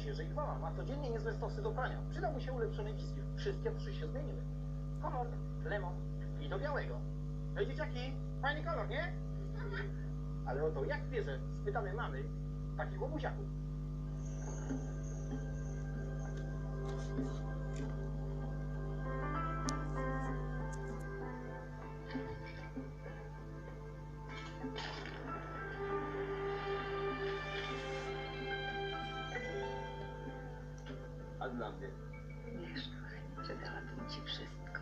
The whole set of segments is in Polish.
się, że ich mama ma codziennie niezłe stosy do prania. Przydałby się ulepszony wizjer. Wszystkie trzy się zmieniły. Kolor, lemon i do białego. No i dzieciaki, fajny kolor, nie? Ale oto jak bierze, spytamy mamy, takich łobuziaków. A dla mnie? Wiesz, kochanie, przedałabym ci wszystko,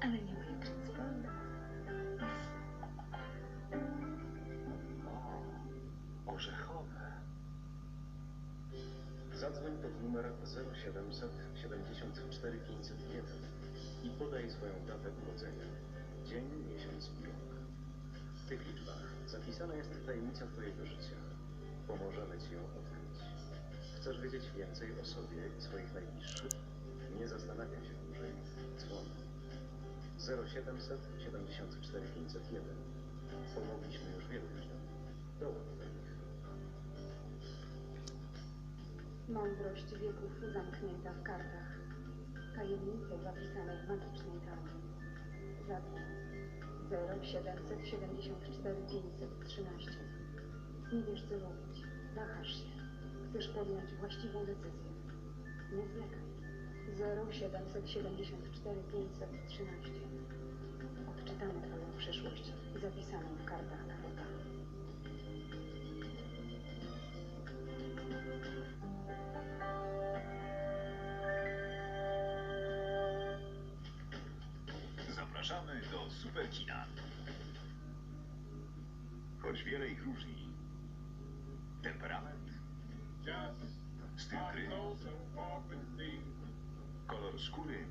ale nie moje transporty. O, orzechowe. Zadzwoń pod numer 0700 74 501 i podaj swoją datę urodzenia. Dzień, miesiąc i rok. W tych liczbach zapisana jest tajemnica Twojego życia. Pomożemy Ci ją odkryć. Chcesz wiedzieć więcej o sobie i swoich najbliższych? Nie zastanawiaj się dłużej. Dzwoń. 0700 74 501 Pomogliśmy już wielu ludziom. Dołącz do nich. Mądrość wieków zamknięta w kartach. Tajemnice zapisane w magicznej tarczy. Zadzwoń 0774 513. Nie wiesz co robić. Wahasz się. Chcesz podjąć właściwą decyzję. Nie zwlekaj. 0774 513. Odczytamy Twoją przyszłość zapisaną w kartach Tarota. Zapraszamy do Superkina. Choć wiele ich różni. Temperament, styl gry, kolor skóry.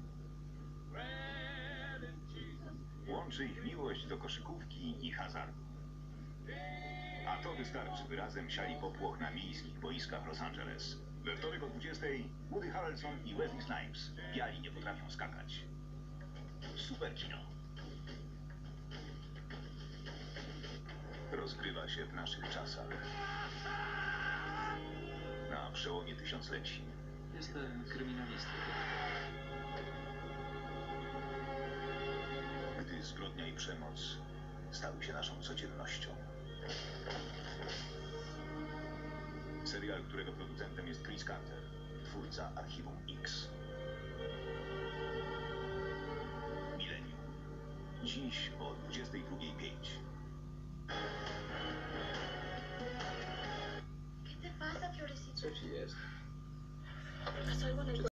Łączy ich miłość do koszykówki i hazardu. A to wystarczy, by razem siali popłoch na miejskich boiskach Los Angeles. We wtorek o 20 Woody Harrelson i Wesley Snipes. Biali nie potrafią skakać. Super kino. Rozgrywa się w naszych czasach. Na przełomie tysiącleci. Jestem kryminalistą. Gdy zbrodnia i przemoc stały się naszą codziennością. Serial, którego producentem jest Chris Carter, twórca Archiwum X. Millennium. Dziś o 22.05. research he does.